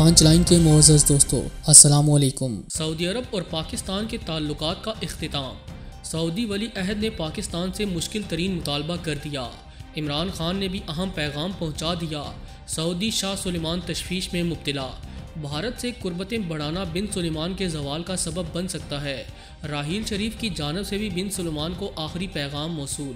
पाँच लाइन के मोज़ दोस्तों अस्सलाम वालेकुम सऊदी अरब और पाकिस्तान के ताल्लुकात का अख्ताम सऊदी वली अहद ने पाकिस्तान से मुश्किल तरीन मुतालबा कर दिया। इमरान खान ने भी अहम पैगाम पहुँचा दिया। सऊदी शाह सुलेमान तशवीश में मुब्तला। भारत से कुर्बतें बढ़ाना बिन सुलेमान के जवाल का सबब बन सकता है। राहील शरीफ की जानब से भी बिन सुलेमान को आखिरी पैगाम मौसू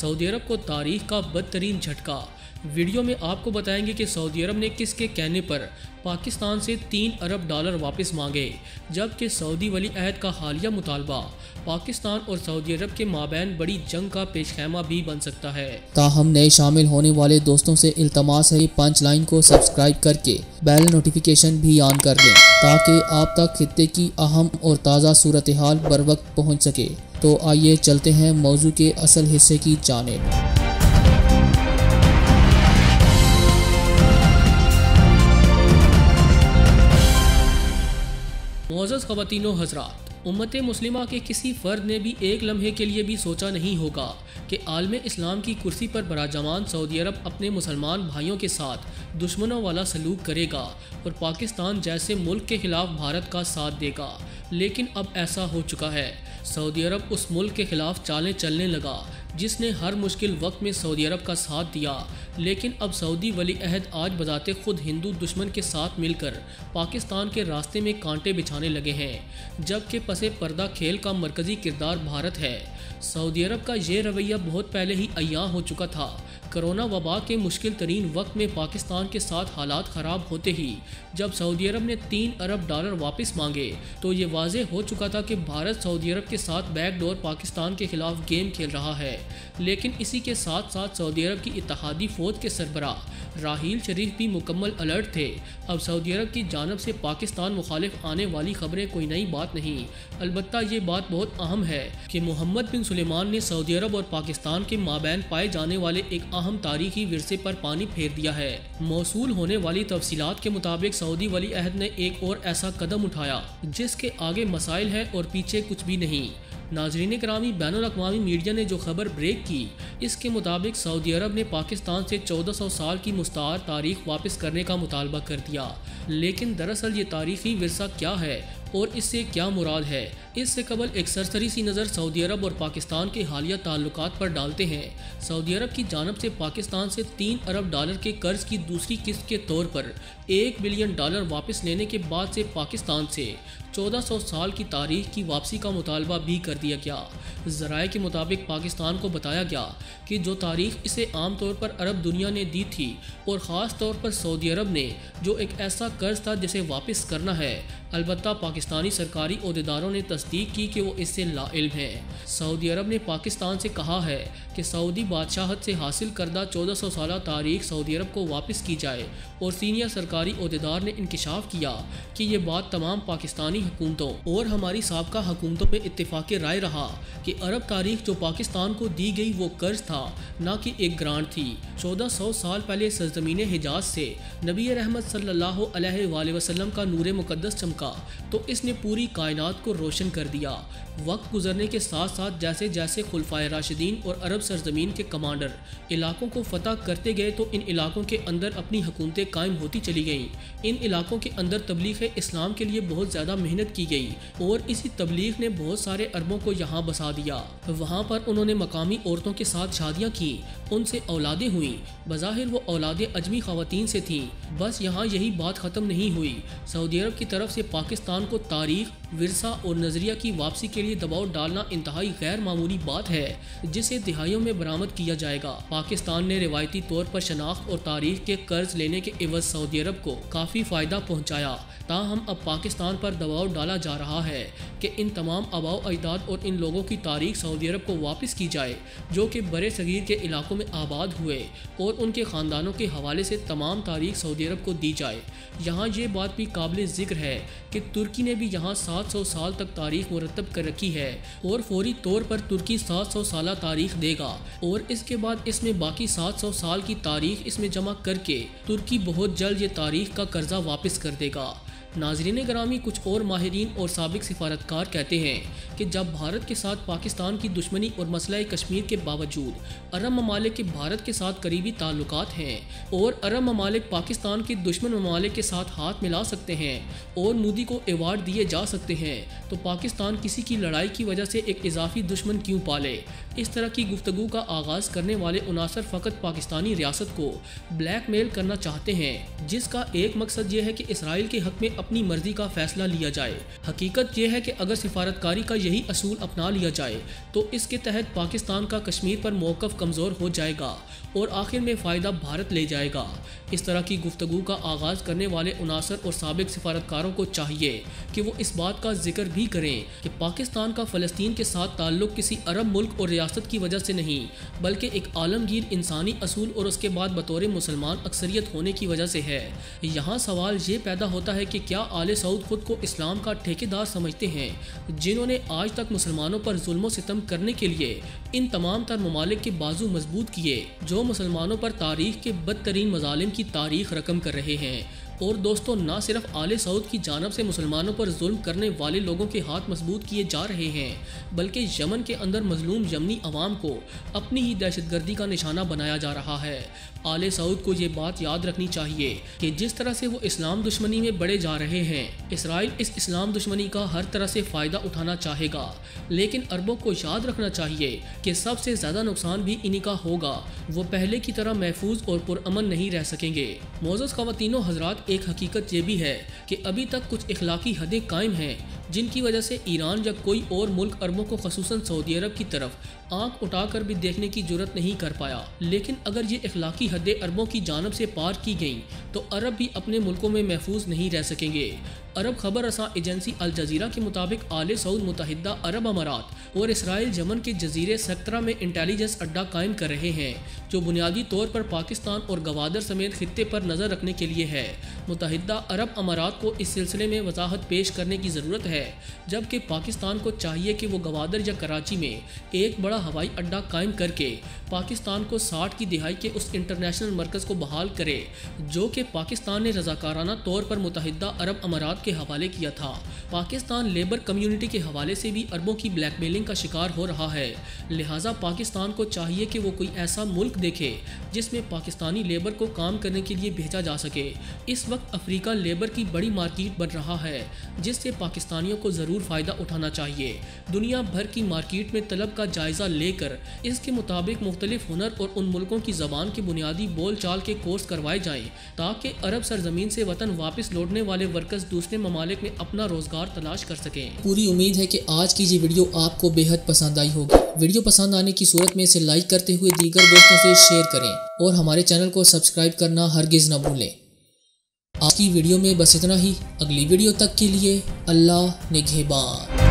सऊदी अरब को तारीख का बदतरीन झटका। वीडियो में आपको बताएँगे कि सऊदी अरब ने किसके कहने पर पाकिस्तान से तीन अरब डॉलर वापस मांगे, जबकि सऊदी वली अहद का हालिया मुतालबा, पाकिस्तान और सऊदी अरब के माबैन बड़ी जंग का पेश पेशखैमा भी बन सकता है। ताहम नए शामिल होने वाले दोस्तों से इल्तमास है पंच लाइन को सब्सक्राइब करके, बेल नोटिफिकेशन भी ऑन कर दें, ताकि आप तक खत्े की अहम और ताज़ा सूरत हाल बर वक्त पहुँच सके। तो आइए चलते हैं मौजू के असल हिस्से की जानब। मोज़ ख़वातिन हजरात, उम्मत मुस्लिमा के किसी फ़र्द ने भी एक लम्हे के लिए भी सोचा नहीं होगा कि आलम इस्लाम की कुर्सी पर बराजमान सऊदी अरब अपने मुसलमान भाइयों के साथ दुश्मनों वाला सलूक करेगा और पाकिस्तान जैसे मुल्क के ख़िलाफ़ भारत का साथ देगा। लेकिन अब ऐसा हो चुका है। सऊदी अरब उस मुल्क के ख़िलाफ़ चालें चलने लगा, जिसने हर मुश्किल वक्त में सऊदी अरब का साथ दिया लेकिन अब सऊदी वली अहद आज बजाते खुद हिंदू दुश्मन के साथ मिलकर पाकिस्तान के रास्ते में कांटे बिछाने लगे हैं, जबकि पसे पर्दा खेल का मरकज़ी किरदार भारत है। सऊदी अरब का ये रवैया बहुत पहले ही अया हो चुका था। कोरोना वबा के मुश्किल तरीन वक्त में पाकिस्तान के साथ हालात ख़राब होते ही, जब सऊदी अरब ने तीन अरब डॉलर वापस मांगे तो ये वाज हो चुका था कि भारत सऊदी अरब के साथ बैकडोर पाकिस्तान के खिलाफ गेम खेल रहा है। लेकिन इसी के साथ साथ सऊदी अरब की इतिहादी फ़ौज के सरबरा राहील शरीफ भी मुकम्मल अलर्ट थे। अब सऊदी अरब की जानब से पाकिस्तान मुखालिफ आने वाली खबरें कोई नई बात नहीं। अलबत् ये बात बहुत अहम है कि मोहम्मद बिन सुलेमान ने सऊदी अरब और पाकिस्तान के माबैन पाए जाने वाले एक अहम तारीखी विरसे पर पानी फेर दिया है। मौसू होने वाली तफसीत के मुताबिक सऊदी वली अहद ने एक और ऐसा कदम उठाया, जिसके आगे मसाइल है और पीछे कुछ भी नहीं। नाजरीन करामी बैन अवी मीडिया ने जो खबर ब्रेक की, इसके मुताबिक सऊदी अरब ने पाकिस्तान से 1400 साल की मुस्तार तारीख वापस करने का मुतालबा कर दिया। लेकिन दरअसल ये तारीखी वरसा क्या है और इससे क्या मुराद है? इससे कबल एक सरसरी सी नज़र सऊदी अरब और पाकिस्तान के हालिया ताल्लुक पर डालते हैं। सऊदी अरब की जानब से पाकिस्तान से तीन अरब डॉलर के कर्ज की दूसरी किस्त के तौर पर एक बिलियन डॉलर वापस लेने के बाद से पाकिस्तान से 1400 साल की तारीख की वापसी का मुतालबा भी कर दिया गया। ज़राए के मुताबिक पाकिस्तान को बताया गया कि जो तारीख इसे आम तौर पर अरब दुनिया ने दी थी और ख़ास तौर पर सऊदी अरब ने जो एक ऐसा कर्ज था जिसे वापस करना है अलबत् पाकिस्तानी सरकारी अहदेदारों ने तस्दीक की कि वो इससे लाइल हैं। सऊदी अरब ने पाकिस्तान से कहा है कि सऊदी बादशाहत से हासिल करदा चौदह सौ साल तारीख सऊदी अरब को वापस की जाए और सीनियर सरकारी अहदेदार ने इंकशाफ किया कि ये बात तमाम पाकिस्तानी हुकूमतों और हमारी सबका हुकूमतों में इतफाक़ राय रहा कि अरब तारीख जो पाकिस्तान को दी गई वो कर्ज था, न कि एक ग्रांट थी। चौदह सौ साल पहले सरजमीन हिजाज से नबी रहमत सल्लल्लाहु अलैहि वसल्लम का नूर मुकदस चमका तो इसने पूरी कायनात को रोशन कर दिया। वक्त गुजरने के साथ साथ जैसे जैसे खुलफाए राशिदीन और अरब सरजमीन के कमांडर इलाकों को फतह करते गए तो इन इलाकों के अंदर अपनी हुकूमतें कायम होती चली गईं। इन इलाकों के अंदर तबलीग इस्लाम के लिए बहुत ज़्यादा मेहनत की गई और इसी तबलीग ने बहुत सारे अरबों को यहाँ बसा दिया। वहाँ पर उन्होंने मकामी औरतों के साथ शादियाँ की, उनसे औलादें हुई। बज़ाहिर वो औलादें अजमी खातन से थीं। बस यहाँ यही बात ख़त्म नहीं हुई। सऊदी अरब की तरफ़ से पाकिस्तान को तारीख विरसा और नज़रिया की वापसी के लिए दबाव डालना इंतहाई गैर मामूली बात है, जिसे दिहाइयों में बरामद किया जाएगा। पाकिस्तान ने रिवायती तौर पर शनाख्त और तारीख के कर्ज लेने के एवज सऊदी अरब को काफ़ी फ़ायदा पहुँचाया, ताहम अब पाकिस्तान पर दबाव डाला जा रहा है कि इन तमाम अबाव अजदाद और इन लोगों की तारीख सऊदी अरब को वापस की जाए, जो कि बड़े सगीर के इलाकों में आबाद हुए और उनके ख़ानदानों के हवाले से तमाम तारीख सऊदी अरब को दी जाए। यहाँ ये बात भी काबिल ज़िक्र है कि तुर्की ने भी यहाँ सौ साल तक तारीख मुरतब कर रखी है और फौरी तौर पर तुर्की सात सौ साल तारीख देगा और इसके बाद इसमें बाकी सात सौ साल की तारीख इसमें जमा करके तुर्की बहुत जल्द ये तारीख का कर्जा वापस कर देगा। नाजरीन ग्रामी कुछ और माहरीन और सबक सिफारतकार कहते हैं कि जब भारत के साथ पाकिस्तान की दुश्मनी और मसला कश्मीर के बावजूद अरब ममालिक के भारत के साथ करीबी ताल्लुक हैं और अरब ममालिक पाकिस्तान के दुश्मन ममालिक के साथ हाथ मिला सकते हैं और मोदी को एवार्ड दिए जा सकते हैं तो पाकिस्तान किसी की लड़ाई की वजह से एक इजाफी दुश्मन क्यों पाले? इस तरह की गुफ्तु का आगाज़ करने वाले अनासर फ़कत पाकिस्तानी रियासत को ब्लैक मेल करना चाहते हैं, जिसका एक मकसद ये है कि इसराइल के हक में अपनी मर्ज़ी का फैसला लिया जाए। हकीकत यह है कि अगर सिफारतकारी का यही असूल अपना लिया जाए तो इसके तहत पाकिस्तान का कश्मीर पर मौकफ कमज़ोर हो जाएगा और आखिर में फ़ायदा भारत ले जाएगा। इस तरह की गुफ्तु का आगाज़ करने वाले अनासर और सबक सिफारतकारों को चाहिए कि वो इस बात का ज़िक्र भी करें कि पाकिस्तान का फ़लस्तीन के साथ ताल्लुक़ किसी अरब मुल्क और रियासत की वजह से नहीं, बल्कि एक आलमगीर इंसानी असूल और उसके बाद बतौर मुसलमान अक्सरियत होने की वजह से है। यहाँ सवाल ये पैदा होता है कि क्या आल सऊद खुद को इस्लाम का ठेकेदार समझते हैं, जिन्होंने आज तक मुसलमानों पर जुल्म सितम करने के लिए इन तमाम तर ममालिक के बाजू मज़बूत किए, जो मुसलमानों पर तारीख के बदतरीन मजालिम की तारीख रकम कर रहे हैं। और दोस्तों, न सिर्फ़ आले सऊद की जानब से मुसलमानों पर जुल्म करने वाले लोगों के हाथ मज़बूत किए जा रहे हैं, बल्कि यमन के अंदर मजलूम यमनी अवाम को अपनी ही दहशतगर्दी का निशाना बनाया जा रहा है। आले सऊद को ये बात याद रखनी चाहिए कि जिस तरह से वो इस्लाम दुश्मनी में बढ़े जा रहे हैं, इसराइल इस इस्लाम दुश्मनी का हर तरह से फ़ायदा उठाना चाहेगा। लेकिन अरबों को याद रखना चाहिए कि सबसे ज़्यादा नुकसान भी इन्हीं का होगा, वो पहले की तरह महफूज और पुरअमन नहीं रह सकेंगे। मोजस खातिनों हजरात एक हकीकत ये भी है कि अभी तक कुछ इखलाकी हदें कायम हैं जिनकी वजह से ईरान या कोई और मुल्क अरबों को खसूस सऊदी अरब की तरफ़ आँख उठाकर भी देखने की ज़रूरत नहीं कर पाया। लेकिन अगर ये इखलाकी हदें अरबों की जानब से पार की गईं तो अरब भी अपने मुल्कों में महफूज नहीं रह सकेंगे। अरब खबर रसा एजेंसी अल जजीरा के मुताबिक आल सऊद मुतहदा अरब अमारात और इसराइल जमन के जजीरे सत्रह में इंटेलिजेंस अड्डा कायम कर रहे हैं, जो बुनियादी तौर पर पाकिस्तान और गवादर समेत खत्े पर नज़र रखने के लिए है। मुतहदा अरब अमारात को इस सिलसिले में वजाहत पेश करने की ज़रूरत है। जबकि पाकिस्तान को चाहिए कि वो गवादर या कराची में एक बड़ा हवाई अड्डा कायम करके पाकिस्तान को साठ की दिहाई के उस इंटरनेशनल मरकज़ को बहाल करे, जो कि पाकिस्तान ने रजाकाराना तौर पर मुतहदा अरब अमारात के हवाले किया था। पाकिस्तान लेबर कम्युनिटी के हवाले से भी अरबों की ब्लैकमेलिंग का शिकार हो रहा है। लिहाजा पाकिस्तान को चाहिए कि वो कोई ऐसा मुल्क देखे, जिसमें पाकिस्तानी लेबर को काम करने के लिए भेजा जा सके। इस वक्त अफ्रीका लेबर की बड़ी मार्केट बन रहा है, जिससे पाकिस्तानियों को ज़रूर फ़ायदा उठाना चाहिए। दुनिया भर की मार्केट में तलब का जायज़ा लेकर इसके मुताबिक मुख्तलिफ़ हुनर और उन मुल्कों की जबान के बुनियादी बोल चाल के कोर्स करवाए जाएँ, ताकि अरब सरजमीन से वतन वापस लौटने वाले वर्कर्स दूसरे ममालिक में अपना रोज़गार तलाश कर सकें। पूरी उम्मीद है कि आज की ये वीडियो आपको बेहद पसंद आई होगी। वीडियो पसंद आने की सूरत में इसे लाइक करते हुए दीगर दोस्तों से शेयर करें और हमारे चैनल को सब्सक्राइब करना हरगिज न भूलें। आज की वीडियो में बस इतना ही। अगली वीडियो तक के लिए अल्लाह निगहबान